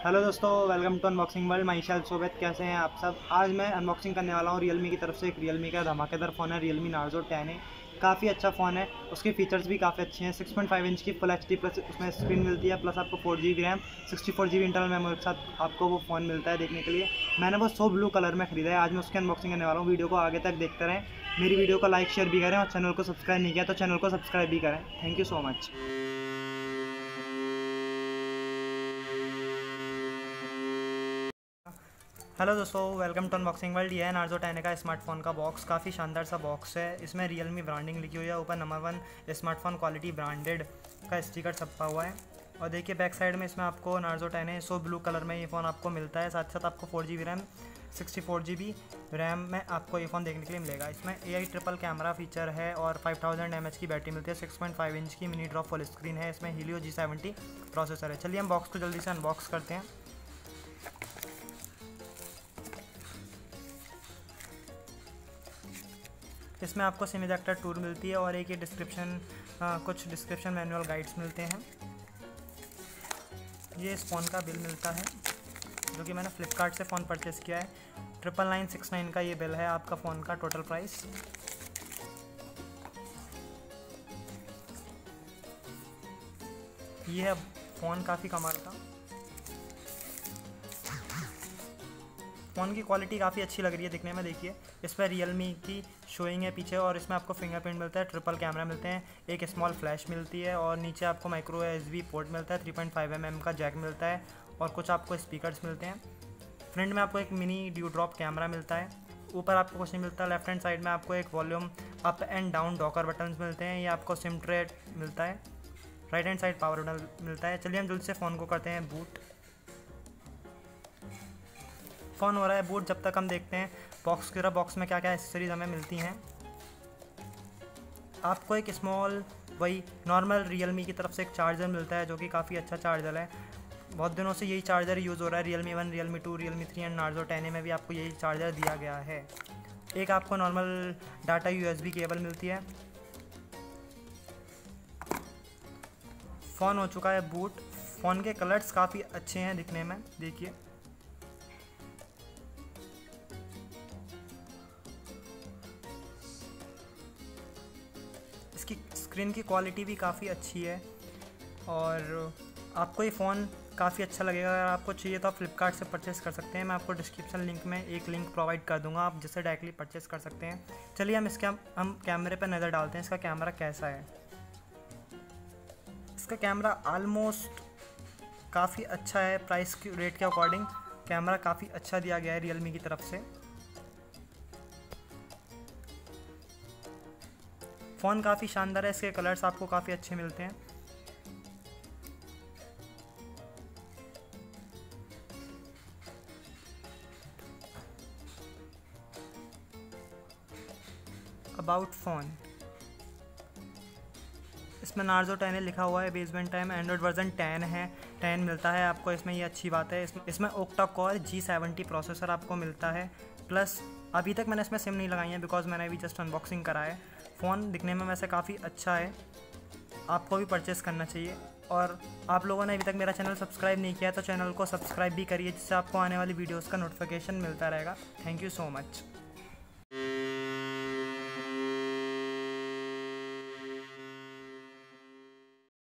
Hello दोस्तों, welcome to unboxing world माई शैल सोबत, कैसे हैं आप सब? आज मैं अनबॉक्सिंग करने वाला हूँ रियलमी की तरफ़ से। एक रियलमी का धमाकेदार फ़ोन है रियलमी नार्जो टेन है काफ़ी अच्छा फ़ोन है। उसके फीचर्स भी काफ़ी अच्छे हैं। 6.5 इंच की फुल एच प्लस उसमें स्क्रीन मिलती है प्लस आपको four G B RAM sixty four G B internal memory के साथ आपको वो फ़ोन मिलता है देखने के लिए। मैंने वो सो ब्लू कलर में खरीदा है। आज मैं उसकी अनबॉक्सिंग करने वाला हूँ। वीडियो को आगे तक देखते रहें। मेरी वीडियो को लाइक शेयर भी करें और चैनल को सब्सक्राइब नहीं किया तो चैनल को सब्सक्राइब भी करें। Thank you so much hello दोस्तों वेलकम टू अनबॉक्सिंग वर्ल्ड ये है नार्जो टेन का स्मार्टफ़ोन का बॉक्स काफ़ी शानदार सा बॉक्स है। इसमें रियलमी ब्रांडिंग लिखी हुई है। ऊपर number one smartphone quality branded का स्टिकर छपा हुआ है। और देखिए बैक साइड में इसमें आपको Narzo ten so blue colour में ये फ़ोन आपको मिलता है। साथ साथ आपको four G B RAM sixty four G B RAM में आपको ये फ़ोन देखने के लिए मिलेगा। इसमें A I triple camera feature है और फाइव थाउज़ेंड एम एच की बैटरी मिलती है। सिक्स पॉइंट फाइव इंच की मिनी ड्रॉप फुल स्क्रीन है। इसमें हीलियो जी सेवेंटी प्रोसेसर है। चलिए हम बॉक्स को जल्दी से अनबॉक्स करते हैं। इसमें आपको सेमीडेक्टर टूर मिलती है और एक ये डिस्क्रिप्शन कुछ डिस्क्रिप्शन मैनुअल गाइड्स मिलते हैं। ये इस फ़ोन का बिल मिलता है, जो कि मैंने फ़्लिपकार्ट से फ़ोन परचेज़ किया है। ट्रिपल नाइन सिक्स नाइन का ये बिल है आपका फ़ोन का टोटल प्राइस ये है फ़ोन काफ़ी कमाल का। फ़ोन की क्वालिटी काफ़ी अच्छी लग रही है दिखने में, देखिए। इस पर रियल की शोइंग है पीछे और इसमें आपको फिंगरप्रिंट मिलता है ट्रिपल कैमरा मिलते हैं, एक स्मॉल फ्लैश मिलती है और नीचे आपको माइक्रो एस पोर्ट मिलता है थ्री पॉइंट एम का जैक मिलता है और कुछ आपको स्पीकर्स मिलते हैं। फ्रंट में आपको एक मिनी ड्यू ड्रॉप कैमरा मिलता है, ऊपर आपको कुछ नहीं मिलता लेफ़्ट हैंड साइड में आपको एक वॉल्यूम अप एंड डाउन डॉकर बटन मिलते हैं, ये आपको सिम ट्रेड मिलता है right hand side power button मिलता है। चलिए हम जल्द से फ़ोन को करते हैं बूट फ़ोन हो रहा है बूट जब तक हम देखते हैं बॉक्स की बॉक्स में क्या क्या एसेसरीज हमें मिलती हैं। आपको एक स्मॉल वही नॉर्मल रियल की तरफ़ से एक चार्जर मिलता है जो कि काफ़ी अच्छा चार्जर है। बहुत दिनों से यही चार्जर यूज़ हो रहा है Realme one Realme two Realme three and Narzo ten में भी आपको यही चार्जर दिया गया है। एक आपको नॉर्मल डाटा यूएसबी केबल मिलती है। फ़ोन हो चुका है बूट फ़ोन के कलर्स काफ़ी अच्छे हैं दिखने में, देखिए। इसकी स्क्रीन की क्वालिटी भी काफ़ी अच्छी है और आपको ये फ़ोन काफ़ी अच्छा लगेगा। अगर आपको चाहिए तो आप फ्लिपकार्ट से परचेस कर सकते हैं। मैं आपको डिस्क्रिप्शन लिंक में एक लिंक प्रोवाइड कर दूँगा। आप जिससे डायरेक्टली परचेस कर सकते हैं। चलिए हम इसके, हम कैमरे पर नज़र डालते हैं। इसका कैमरा कैसा है? इसका कैमरा आलमोस्ट काफ़ी अच्छा है। प्राइस रेट के अकॉर्डिंग कैमरा काफ़ी अच्छा दिया गया है रियलमी की तरफ़ से। फ़ोन काफ़ी शानदार है, इसके कलर्स आपको काफ़ी अच्छे मिलते हैं। अबाउट फ़ोन इसमें नार्जो टेन लिखा हुआ है basement time Android version ten है टेन मिलता है आपको, इसमें ये अच्छी बात है। इसमें इसमें octa core G seventy processor आपको मिलता है प्लस अभी तक मैंने इसमें सिम नहीं लगाई है बिकॉज़ मैंने अभी जस्ट अनबॉक्सिंग करा है। फ़ोन दिखने में वैसे काफ़ी अच्छा है। आपको भी परचेस करना चाहिए। और आप लोगों ने अभी तक मेरा चैनल सब्सक्राइब नहीं किया तो चैनल को सब्सक्राइब भी करिए, जिससे आपको आने वाली वीडियोस का नोटिफिकेशन मिलता रहेगा। Thank you so much